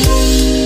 我。